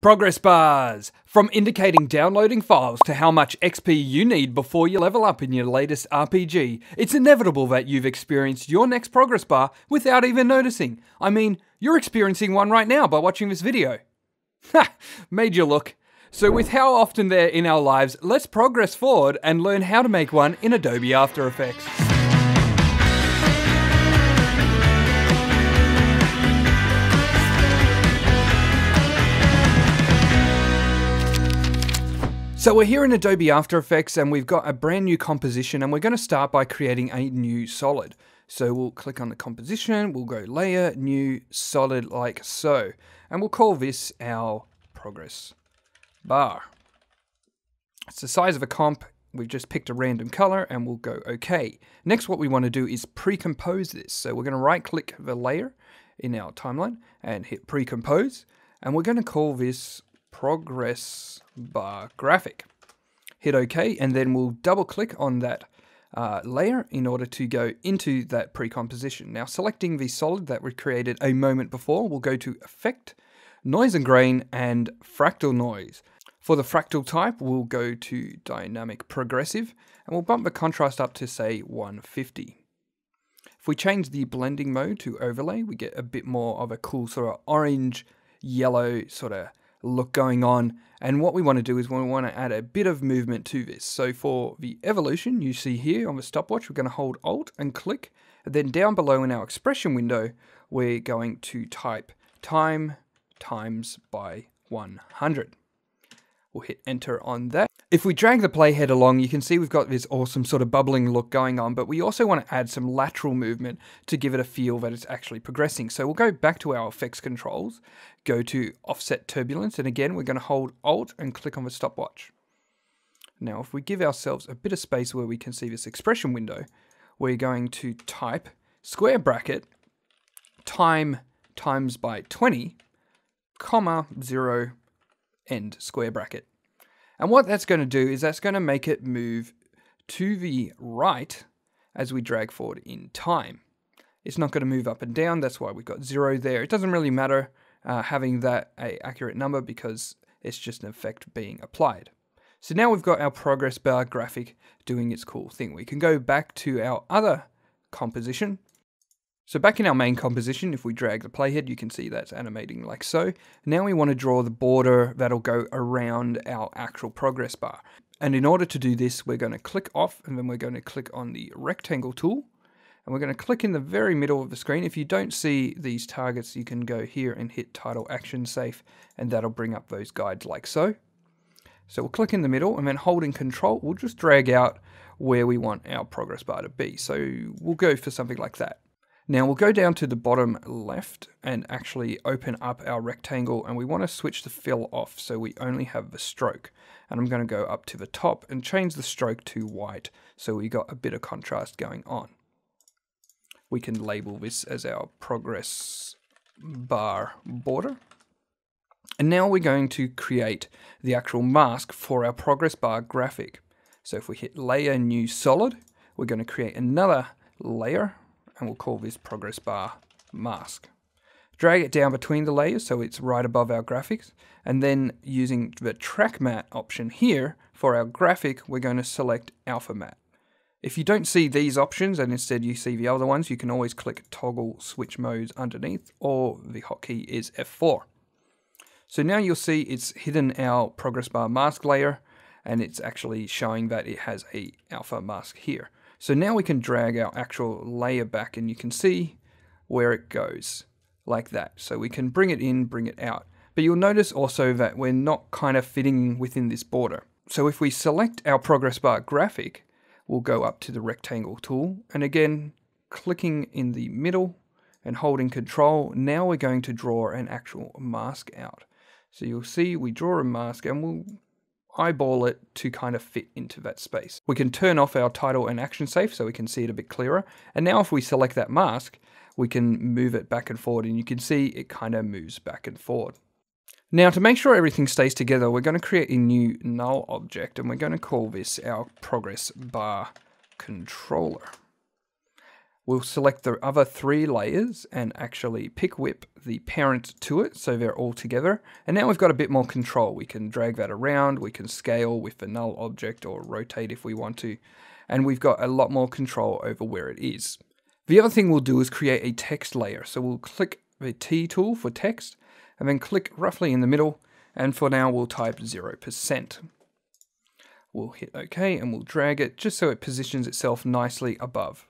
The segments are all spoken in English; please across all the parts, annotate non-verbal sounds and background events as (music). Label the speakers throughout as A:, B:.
A: Progress bars! From indicating downloading files to how much XP you need before you level up in your latest RPG, it's inevitable that you've experienced your next progress bar without even noticing. I mean, you're experiencing one right now by watching this video. (laughs) Ha! Made you look. So with how often they're in our lives, let's progress forward and learn how to make one in Adobe After Effects. So we're here in Adobe After Effects and we've got a brand new composition and we're going to start by creating a new solid. So we'll click on the composition, we'll go layer, new, solid like so. And we'll call this our progress bar. It's the size of a comp, we've just picked a random color and we'll go OK. Next what we want to do is pre-compose this. So we're going to right click the layer in our timeline and hit pre-compose. And we're going to call this progress bar graphic. Hit OK, and then we'll double click on that uh, layer in order to go into that pre-composition. Now selecting the solid that we created a moment before, we'll go to Effect, Noise and Grain, and Fractal Noise. For the fractal type, we'll go to Dynamic Progressive, and we'll bump the contrast up to say 150. If we change the blending mode to overlay, we get a bit more of a cool sort of orange, yellow sort of look going on. And what we want to do is we want to add a bit of movement to this. So for the evolution, you see here on the stopwatch, we're going to hold Alt and click. And then down below in our expression window, we're going to type time times by 100. We'll hit enter on that. If we drag the playhead along, you can see we've got this awesome sort of bubbling look going on, but we also want to add some lateral movement to give it a feel that it's actually progressing. So we'll go back to our effects controls, go to offset turbulence, and again, we're going to hold Alt and click on the stopwatch. Now, if we give ourselves a bit of space where we can see this expression window, we're going to type square bracket time times by 20, comma, 0, end square bracket. And what that's going to do is that's going to make it move to the right as we drag forward in time. It's not going to move up and down, that's why we've got zero there. It doesn't really matter uh, having that a accurate number because it's just an effect being applied. So now we've got our progress bar graphic doing its cool thing. We can go back to our other composition so back in our main composition, if we drag the playhead, you can see that's animating like so. Now we want to draw the border that'll go around our actual progress bar. And in order to do this, we're going to click off and then we're going to click on the rectangle tool. And we're going to click in the very middle of the screen. If you don't see these targets, you can go here and hit title action safe and that'll bring up those guides like so. So we'll click in the middle and then holding control, we'll just drag out where we want our progress bar to be. So we'll go for something like that. Now we'll go down to the bottom left and actually open up our rectangle and we want to switch the fill off so we only have the stroke. And I'm going to go up to the top and change the stroke to white so we got a bit of contrast going on. We can label this as our progress bar border. And now we're going to create the actual mask for our progress bar graphic. So if we hit layer new solid, we're going to create another layer and we'll call this progress bar mask. Drag it down between the layers so it's right above our graphics and then using the track matte option here for our graphic we're going to select alpha matte. If you don't see these options and instead you see the other ones you can always click toggle switch modes underneath or the hotkey is F4. So now you'll see it's hidden our progress bar mask layer and it's actually showing that it has a alpha mask here. So now we can drag our actual layer back and you can see where it goes like that. So we can bring it in, bring it out. But you'll notice also that we're not kind of fitting within this border. So if we select our progress bar graphic, we'll go up to the rectangle tool and again, clicking in the middle and holding control, now we're going to draw an actual mask out. So you'll see we draw a mask and we'll eyeball it to kind of fit into that space. We can turn off our title and action safe so we can see it a bit clearer. And now if we select that mask, we can move it back and forward and you can see it kind of moves back and forward. Now to make sure everything stays together, we're going to create a new null object and we're going to call this our progress bar controller. We'll select the other three layers and actually pick whip the parent to it so they're all together. And now we've got a bit more control. We can drag that around, we can scale with the null object or rotate if we want to. And we've got a lot more control over where it is. The other thing we'll do is create a text layer. So we'll click the T tool for text and then click roughly in the middle. And for now, we'll type 0%. We'll hit OK and we'll drag it just so it positions itself nicely above.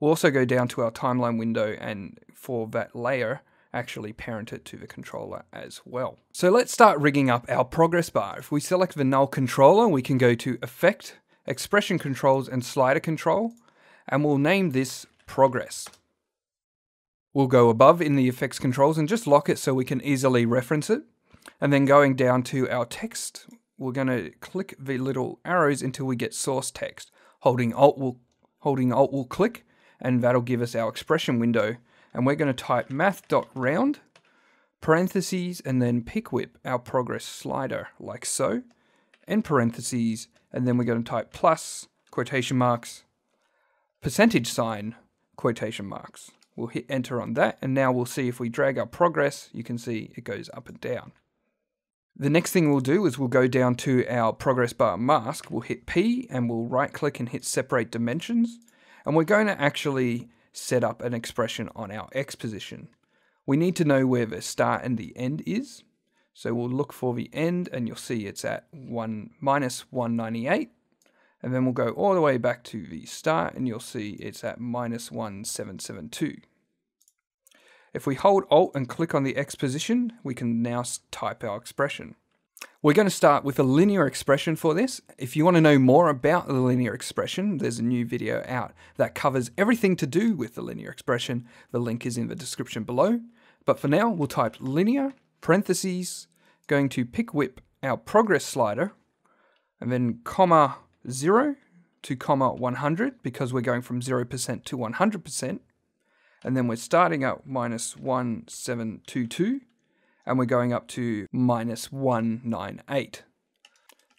A: We'll also go down to our timeline window and for that layer, actually parent it to the controller as well. So let's start rigging up our progress bar. If we select the null controller, we can go to Effect, Expression Controls and Slider Control, and we'll name this Progress. We'll go above in the effects controls and just lock it so we can easily reference it. And then going down to our text, we're going to click the little arrows until we get source text. Holding Alt will holding Alt will click and that'll give us our expression window. And we're going to type math.round, parentheses, and then pick whip our progress slider, like so, and parentheses, and then we're going to type plus, quotation marks, percentage sign, quotation marks. We'll hit enter on that, and now we'll see if we drag our progress, you can see it goes up and down. The next thing we'll do is we'll go down to our progress bar mask, we'll hit P, and we'll right click and hit separate dimensions, and we're going to actually set up an expression on our x position. We need to know where the start and the end is. So we'll look for the end and you'll see it's at 1 minus 198. And then we'll go all the way back to the start and you'll see it's at minus 1772. If we hold Alt and click on the X position, we can now type our expression. We're going to start with a linear expression for this. If you want to know more about the linear expression, there's a new video out that covers everything to do with the linear expression. The link is in the description below. But for now, we'll type linear, parentheses, going to pick whip our progress slider, and then comma 0 to comma 100, because we're going from 0% to 100%. And then we're starting at minus 1722 and we're going up to minus 198.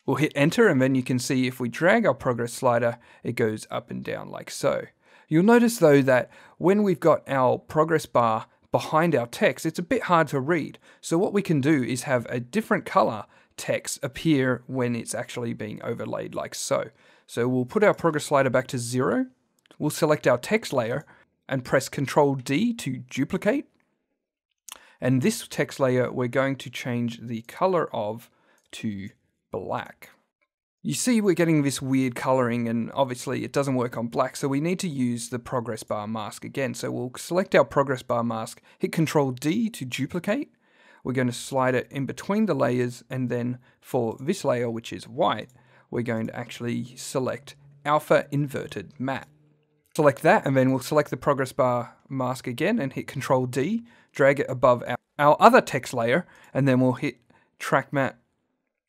A: We'll hit enter and then you can see if we drag our progress slider, it goes up and down like so. You'll notice though that when we've got our progress bar behind our text, it's a bit hard to read. So what we can do is have a different color text appear when it's actually being overlaid like so. So we'll put our progress slider back to zero. We'll select our text layer and press Ctrl D to duplicate. And this text layer, we're going to change the color of to black. You see we're getting this weird coloring and obviously it doesn't work on black so we need to use the progress bar mask again. So we'll select our progress bar mask, hit Control D to duplicate. We're going to slide it in between the layers and then for this layer which is white, we're going to actually select alpha inverted matte. Select that and then we'll select the progress bar mask again and hit Control D, drag it above our, our other text layer, and then we'll hit track matte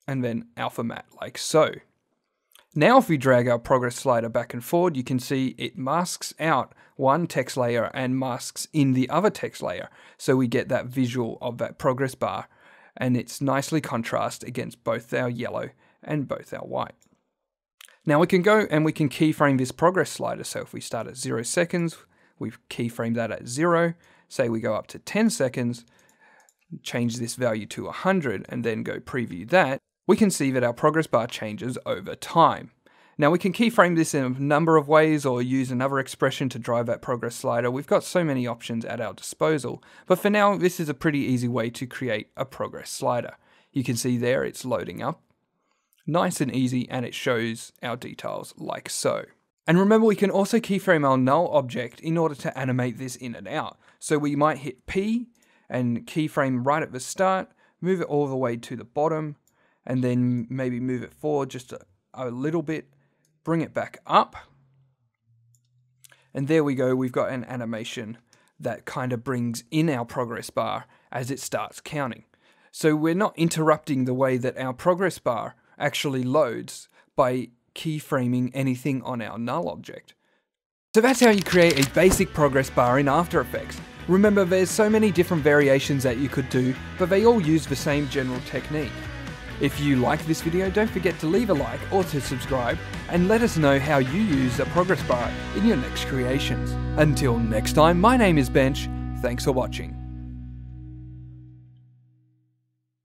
A: and then alpha matte like so. Now if we drag our progress slider back and forward, you can see it masks out one text layer and masks in the other text layer. So we get that visual of that progress bar and it's nicely contrast against both our yellow and both our white. Now we can go and we can keyframe this progress slider. So if we start at zero seconds, we keyframe that at zero. Say we go up to 10 seconds, change this value to 100 and then go preview that, we can see that our progress bar changes over time. Now we can keyframe this in a number of ways or use another expression to drive that progress slider. We've got so many options at our disposal, but for now this is a pretty easy way to create a progress slider. You can see there it's loading up nice and easy and it shows our details like so. And remember we can also keyframe our null object in order to animate this in and out. So we might hit P and keyframe right at the start, move it all the way to the bottom, and then maybe move it forward just a, a little bit, bring it back up. And there we go, we've got an animation that kind of brings in our progress bar as it starts counting. So we're not interrupting the way that our progress bar actually loads by keyframing anything on our null object. So that's how you create a basic progress bar in After Effects. Remember there's so many different variations that you could do, but they all use the same general technique. If you like this video, don't forget to leave a like or to subscribe and let us know how you use a progress bar in your next creations. Until next time, my name is Bench. Thanks for watching.